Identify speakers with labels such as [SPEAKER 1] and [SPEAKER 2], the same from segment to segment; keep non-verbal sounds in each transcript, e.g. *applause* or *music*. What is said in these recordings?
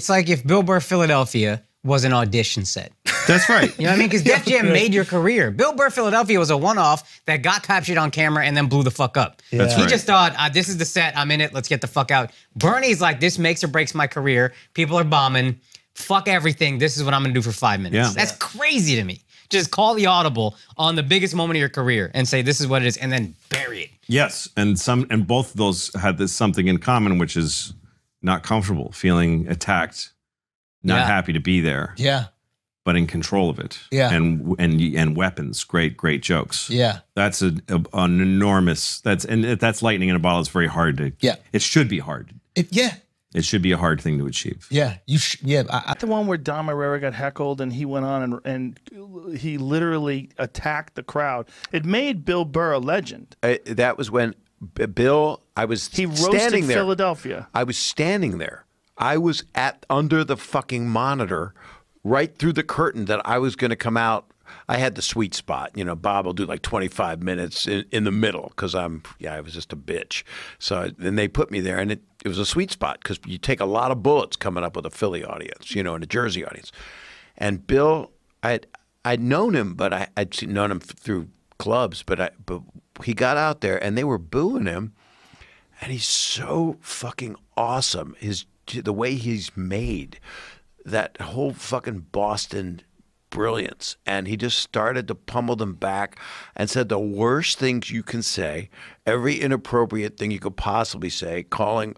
[SPEAKER 1] It's like if Bill Burr Philadelphia was an audition set.
[SPEAKER 2] That's right.
[SPEAKER 1] You know what I mean? Because Def *laughs* Jam made your career. Bill Burr Philadelphia was a one-off that got captured on camera and then blew the fuck up.
[SPEAKER 2] That's
[SPEAKER 1] he
[SPEAKER 2] right.
[SPEAKER 1] just thought, uh, "This is the set. I'm in it. Let's get the fuck out." Bernie's like, "This makes or breaks my career. People are bombing. Fuck everything. This is what I'm gonna do for five minutes."
[SPEAKER 2] Yeah.
[SPEAKER 1] That's crazy to me. Just call the audible on the biggest moment of your career and say, "This is what it is," and then bury it.
[SPEAKER 2] Yes, and some and both of those had this something in common, which is not comfortable, feeling attacked, not
[SPEAKER 1] Yeah.
[SPEAKER 2] happy to be there,
[SPEAKER 3] Yeah.
[SPEAKER 2] but in control of it.
[SPEAKER 3] Yeah.
[SPEAKER 2] and and and weapons, great great jokes.
[SPEAKER 3] Yeah.
[SPEAKER 2] that's a, a- an enormous. That's and that's lightning in a bottle. It's very hard to.
[SPEAKER 3] Yeah.
[SPEAKER 2] it should be hard.
[SPEAKER 3] It, yeah.
[SPEAKER 2] It should be a hard thing to achieve.
[SPEAKER 3] Yeah. You. Sh- yeah. I, I,
[SPEAKER 4] The one where Don Herrera got heckled and he went on and, and he literally attacked the crowd. It made Bill Burr a legend.
[SPEAKER 5] Uh, that was when B- Bill. I was
[SPEAKER 4] He
[SPEAKER 5] standing there.
[SPEAKER 4] Philadelphia.
[SPEAKER 5] I was standing there. I was at under the fucking monitor, right through the curtain that I was going to come out. I had the sweet spot. You know, Bob will do like 25 minutes in, in the middle because I'm, yeah, I was just a bitch. So then they put me there, and it, it was a sweet spot because you take a lot of bullets coming up with a Philly audience, you know, and a Jersey audience. And Bill, I'd, I'd known him, but I, I'd seen- known him through clubs, but I, but he got out there and they were booing him and he's so fucking awesome. His the way he's made that whole fucking Boston brilliance, and he just started to pummel them back and said the worst things you can say, every inappropriate thing you could possibly say, calling,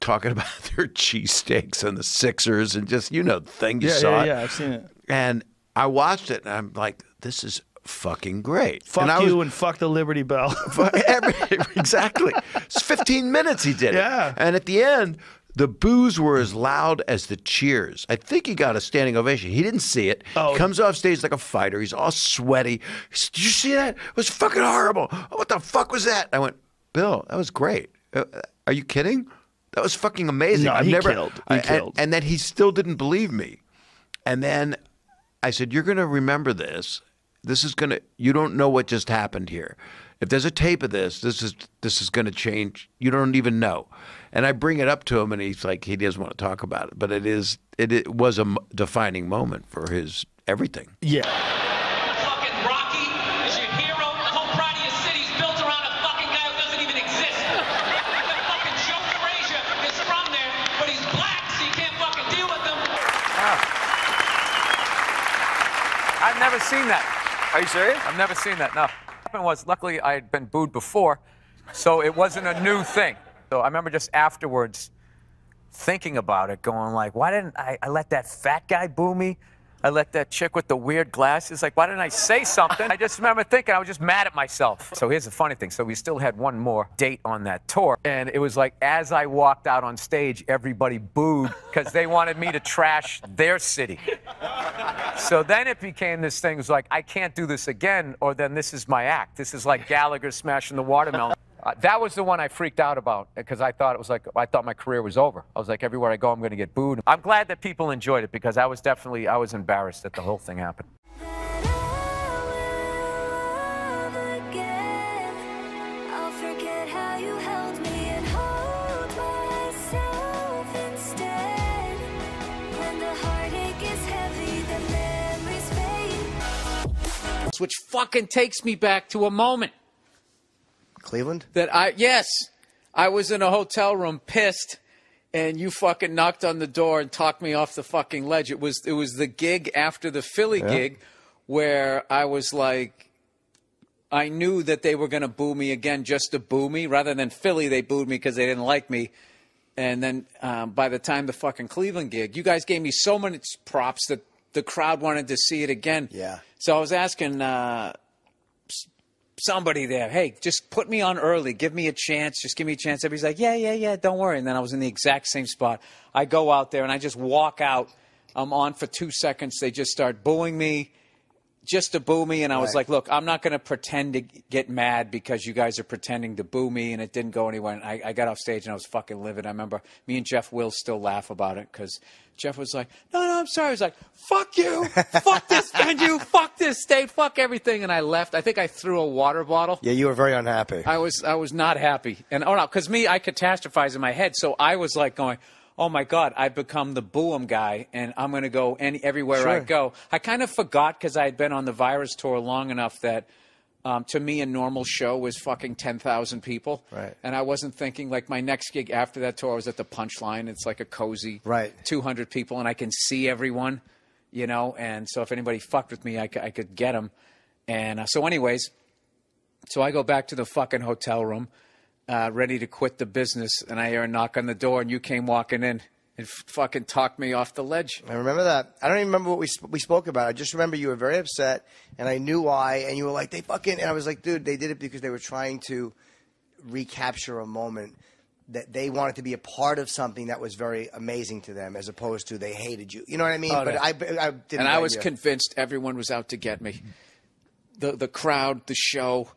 [SPEAKER 5] talking *laughs* about their cheesesteaks and the Sixers, and just you know the thing you
[SPEAKER 4] Yeah,
[SPEAKER 5] saw
[SPEAKER 4] yeah, yeah. I've seen it.
[SPEAKER 5] And I watched it, and I'm like, this is fucking great.
[SPEAKER 4] Fuck
[SPEAKER 5] and
[SPEAKER 4] you
[SPEAKER 5] was-
[SPEAKER 4] and fuck the Liberty Bell. *laughs*
[SPEAKER 5] Every, *laughs* exactly. It's 15 minutes he did it.
[SPEAKER 4] Yeah.
[SPEAKER 5] And at the end, the boos were as loud as the cheers. I think he got a standing ovation. He didn't see it.
[SPEAKER 4] Oh.
[SPEAKER 5] Comes off stage like a fighter. He's all sweaty. He said, Did you see that? It was fucking horrible. What the fuck was that? I went, Bill, that was great. Uh, are you kidding? That was fucking amazing.
[SPEAKER 4] No,
[SPEAKER 5] I've
[SPEAKER 4] he
[SPEAKER 5] never,
[SPEAKER 4] killed. He
[SPEAKER 5] I- and-
[SPEAKER 4] killed.
[SPEAKER 5] and then he still didn't believe me. And then I said, You're going to remember this. This is going to, you don't know what just happened here. If there's a tape of this, this is this is going to change. You don't even know. And I bring it up to him, and he's like, he doesn't want to talk about it. But it is, it, it was a defining moment for his everything.
[SPEAKER 4] yeah.
[SPEAKER 6] Fucking Rocky is your hero. The whole pride of your city's built around a fucking guy who doesn't even exist. fucking Joe Frazier is from there, but he's black, so you can't fucking deal with him.
[SPEAKER 7] I've never seen that.
[SPEAKER 8] Are you serious?
[SPEAKER 7] I've never seen that. No. What happened was, luckily, I had been booed before, so it wasn't a new thing. So I remember just afterwards thinking about it, going like, why didn't I, I let that fat guy boo me? I let that chick with the weird glasses, like, why didn't I say something? I just remember thinking I was just mad at myself. So here's the funny thing. So we still had one more date on that tour. And it was like, as I walked out on stage, everybody booed because they wanted me to trash their city. So then it became this thing. It was like, I can't do this again, or then this is my act. This is like Gallagher smashing the watermelon. Uh, that was the one I freaked out about because I thought it was like, I thought my career was over. I was like, everywhere I go, I'm going to get booed. I'm glad that people enjoyed it because I was definitely, I was embarrassed that the whole thing happened. Which fucking takes me back to a moment
[SPEAKER 8] Cleveland?
[SPEAKER 7] that I, yes, I was in a hotel room pissed. And you fucking knocked on the door and talked me off the fucking ledge. It was it was the gig after the Philly gig where I was like, I knew that they were going to boo me again just to boo me. Rather than Philly, they booed me because they didn't like me. And then um, by the time the fucking Cleveland gig, you guys gave me so many props that the crowd wanted to see it again.
[SPEAKER 8] Yeah.
[SPEAKER 7] So I was asking uh, somebody there, hey, just put me on early. Give me a chance. Just give me a chance. Everybody's like, yeah, yeah, yeah, don't worry. And then I was in the exact same spot. I go out there and I just walk out. I'm on for two seconds. They just start booing me just to boo me. And I was like, look, I'm not going to pretend to get mad because you guys are pretending to boo me. And it didn't go anywhere. And I, I got off stage and I was fucking livid. I remember me and Jeff Will still laugh about it because Jeff was like, no, no, I'm sorry. I was like, fuck you. fuck this venue. *laughs* Fuck this state. Fuck everything. And I left. I think I threw a water bottle.
[SPEAKER 8] Yeah, you were very unhappy.
[SPEAKER 7] I was I was not happy, and oh no, because me, I catastrophize in my head. So I was like going, oh my God, I've become the Boom guy, and I'm going to go any everywhere I go. I kind of forgot because I had been on the virus tour long enough that. Um, to me, a normal show was fucking ten thousand people,
[SPEAKER 8] Right.
[SPEAKER 7] And I wasn't thinking like my next gig after that tour was at the Punchline. It's like a cozy,
[SPEAKER 8] Right.
[SPEAKER 7] 200 people, and I can see everyone, you know. And so if anybody fucked with me, I could get them. And uh, so, anyways, so I go back to the fucking hotel room, uh, ready to quit the business, and I hear a knock on the door, and you came walking in and f- fucking talked me off the ledge.
[SPEAKER 8] I remember that. I don't even remember what we sp- we spoke about. I just remember you were very upset, and I knew why. And you were like, "They fucking," and I was like, "Dude, they did it because they were trying to recapture a moment that they wanted to be a part of something that was very amazing to them, as opposed to they hated you. You know what I mean?
[SPEAKER 7] Oh,
[SPEAKER 8] but
[SPEAKER 7] no.
[SPEAKER 8] I, I didn't.
[SPEAKER 7] and I was convinced everyone was out to get me. The the crowd, the show,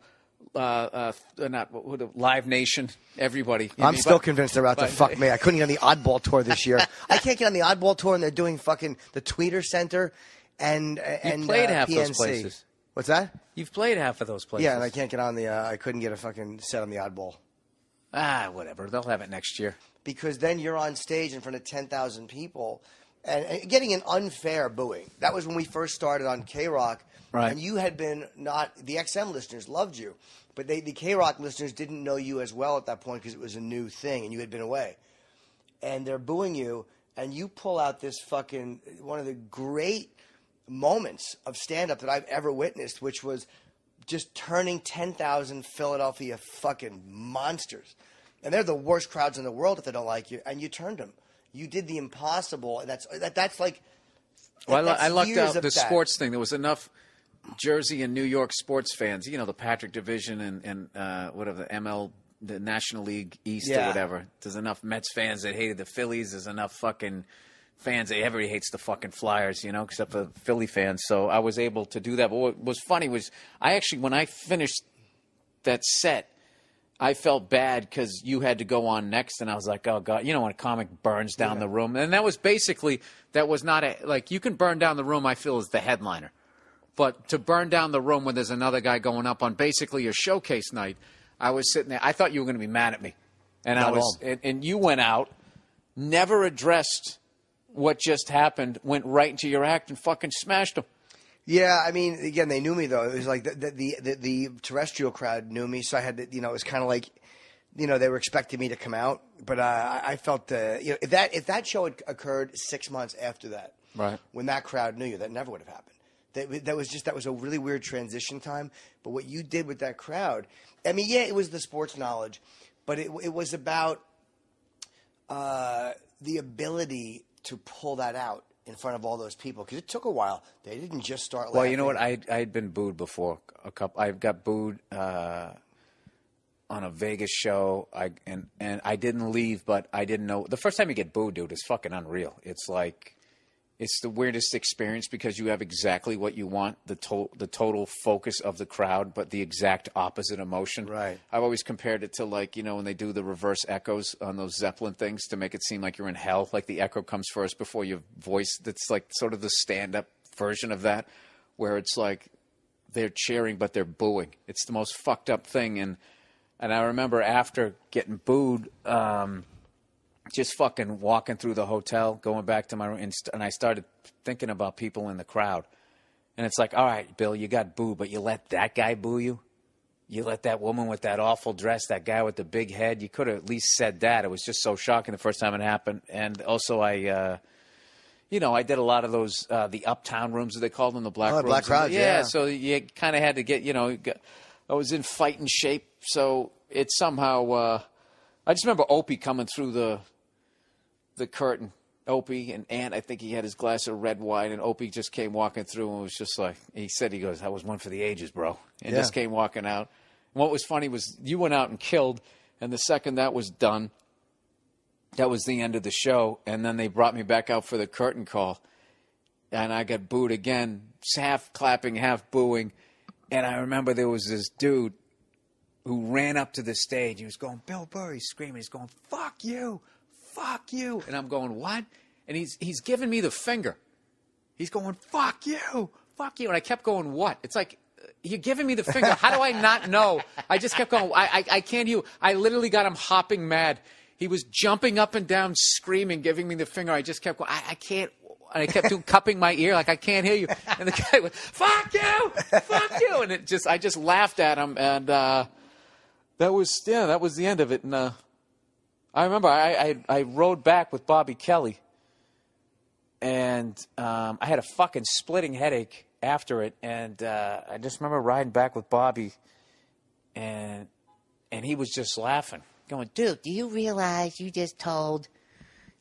[SPEAKER 7] uh, uh, not what, what, Live Nation, everybody.
[SPEAKER 8] I'm
[SPEAKER 7] mean,
[SPEAKER 8] still
[SPEAKER 7] but-
[SPEAKER 8] convinced they're out to fuck me. I *laughs* couldn't get on the Oddball tour this year. I can't get on the Oddball tour, and they're doing fucking the Tweeter Center and and
[SPEAKER 7] played
[SPEAKER 8] uh,
[SPEAKER 7] half
[SPEAKER 8] PNC.
[SPEAKER 7] those places.
[SPEAKER 8] What's that?
[SPEAKER 7] You've played half of those places.
[SPEAKER 8] Yeah, and I can't get on the. Uh, I couldn't get a fucking set on the Oddball.
[SPEAKER 7] Ah, whatever. They'll have it next year.
[SPEAKER 8] because then you're on stage in front of 10,000 people and, and getting an unfair booing. That was when we first started on K Rock.
[SPEAKER 7] Right.
[SPEAKER 8] And you had been not, the XM listeners loved you, but they, the K Rock listeners didn't know you as well at that point because it was a new thing and you had been away. And they're booing you, and you pull out this fucking, one of the great moments of stand up that I've ever witnessed, which was just turning 10,000 Philadelphia fucking monsters. And they're the worst crowds in the world if they don't like you. And you turned them. You did the impossible. And that's, that, that's like.
[SPEAKER 7] Well, I,
[SPEAKER 8] that's
[SPEAKER 7] I lucked
[SPEAKER 8] years
[SPEAKER 7] out the
[SPEAKER 8] that.
[SPEAKER 7] sports thing. There was enough Jersey and New York sports fans. You know, the Patrick Division and and uh, whatever the ML, the National League East or whatever. There's enough Mets fans that hated the Phillies. There's enough fucking fans that everybody hates the fucking Flyers. You know, except for Philly fans. So I was able to do that. But what was funny was I actually when I finished that set. I felt bad because you had to go on next, and I was like, "Oh God!" You know, when a comic burns down the room, and that was basically that was not a like you can burn down the room. I feel as the headliner, but to burn down the room when there's another guy going up on basically your showcase night, I was sitting there. I thought you were going to be mad at me, and I
[SPEAKER 8] Not at
[SPEAKER 7] was, and, and you went out, never addressed what just happened, went right into your act and fucking smashed him.
[SPEAKER 8] Yeah, I mean, again, they knew me though. It was like the the the, the terrestrial crowd knew me, so I had to, you know, it was kind of like, you know, they were expecting me to come out, but uh, I I felt, uh, you know, if that if that show had occurred six months after that,
[SPEAKER 7] Right.
[SPEAKER 8] when that crowd knew you, that never would have happened. That that was just that was a really weird transition time. But what you did with that crowd, I mean, yeah, it was the sports knowledge, but it it was about uh, the ability to pull that out in front of all those people because it took a while. They didn't just start.
[SPEAKER 7] Well, you know what? I I had been booed before. A couple. I've got booed uh, on a Vegas show. I and and I didn't leave, but I didn't know. The first time you get booed, dude, is fucking unreal. It's like it's the weirdest experience because you have exactly what you want the to- the total focus of the crowd, but the exact opposite emotion.
[SPEAKER 8] Right.
[SPEAKER 7] I've always compared it to like you know when they do the reverse echoes on those Zeppelin things to make it seem like you're in hell. Like the echo comes first before your voice. That's like sort of the stand up version of that, where it's like they're cheering but they're booing. It's the most fucked up thing. And and I remember after getting booed, um, just fucking walking through the hotel, going back to my room, and, st- and I started thinking about people in the crowd. And it's like, all right, Bill, you got booed, but you let that guy boo you. You let that woman with that awful dress, that guy with the big head. You could have at least said that. It was just so shocking the first time it happened. And also, I. Uh, you know, I did a lot of those uh, the uptown rooms, they called them the black
[SPEAKER 8] Oh,
[SPEAKER 7] rooms.
[SPEAKER 8] black crowds,
[SPEAKER 7] yeah,
[SPEAKER 8] yeah.
[SPEAKER 7] So you kind of had to get, you know, I was in fighting shape, so it somehow. Uh, I just remember Opie coming through the the curtain. Opie and Ant, I think he had his glass of red wine, and Opie just came walking through and was just like, he said, he goes, that was one for the ages, bro. And
[SPEAKER 8] Yeah.
[SPEAKER 7] just came walking out. And what was funny was you went out and killed, and the second that was done, that was the end of the show. And then they brought me back out for the curtain call, and I got booed again, half clapping, half booing. And I remember there was this dude who ran up to the stage. He was going, Bill Burr, he's screaming, he's going, fuck you, fuck you. And I'm going, what? And he's he's giving me the finger. He's going, fuck you, fuck you. And I kept going, what? It's like, uh, you're giving me the finger. How do I not know? I just kept going, I, I, I can't you. I literally got him hopping mad. He was jumping up and down, screaming, giving me the finger. I just kept going, I, I can't. And I kept doing, cupping my ear like I can't hear you. And the guy went, "Fuck you, fuck you!" And it just, I just laughed at him, and uh, that was, yeah, that was the end of it. And uh, I remember I, I, I rode back with Bobby Kelly, and um, I had a fucking splitting headache after it, and uh, I just remember riding back with Bobby, and and he was just laughing, going, "Dude, do you realize you just told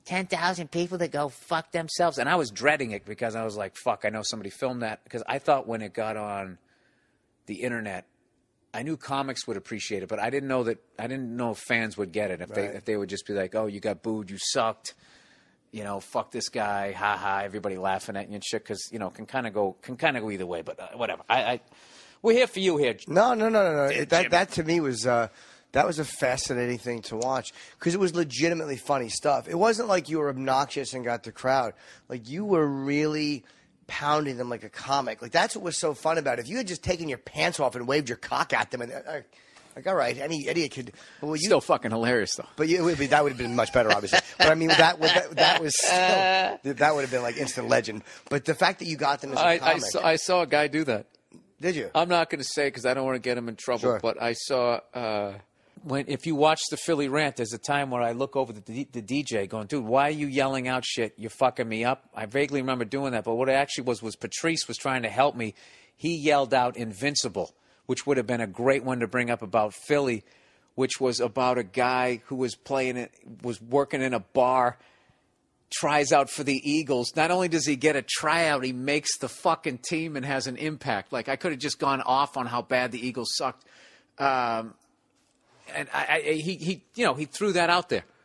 [SPEAKER 7] ten thousand people to go fuck themselves?" And I was dreading it because I was like, "Fuck, I know somebody filmed that," because I thought when it got on the internet. I knew comics would appreciate it, but I didn't know that I didn't know if fans would get it. If they if they would just be like, "Oh, you got booed, you sucked," you know, fuck this guy, ha ha, everybody laughing at you and shit, because you know can kind of go can kind of go either way. But uh, whatever, I, I we're here for you here.
[SPEAKER 8] No, no, no, no, no.
[SPEAKER 7] Jimmy.
[SPEAKER 8] That that to me was uh, that was a fascinating thing to watch because it was legitimately funny stuff. It wasn't like you were obnoxious and got the crowd. Like you were really pounding them like a comic. Like that's what was so fun about it. If you had just taken your pants off and waved your cock at them and. Uh, like all right, any idiot could. But what you,
[SPEAKER 7] Still fucking hilarious though.
[SPEAKER 8] but you, it would be, that would have been much better, obviously. But I mean, that would that, that was still, that would have been like instant legend. But the fact that you got them as a
[SPEAKER 7] I, I,
[SPEAKER 8] comic,
[SPEAKER 7] saw, I saw a guy do that.
[SPEAKER 8] did you?
[SPEAKER 7] I'm not going to say because I don't want to get him in trouble.
[SPEAKER 8] Sure.
[SPEAKER 7] But I saw uh, when if you watch the Philly rant, there's a time where I look over the, the DJ going, "Dude, why are you yelling out shit? You're fucking me up." I vaguely remember doing that, but what it actually was was Patrice was trying to help me. He yelled out "Invincible," which would have been a great one to bring up about Philly, which was about a guy who was playing it, was working in a bar tries out for the Eagles. Not only does he get a tryout, he makes the fucking team and has an impact. Like I could have just gone off on how bad the Eagles sucked, um, and I, I, he he you know he threw that out there.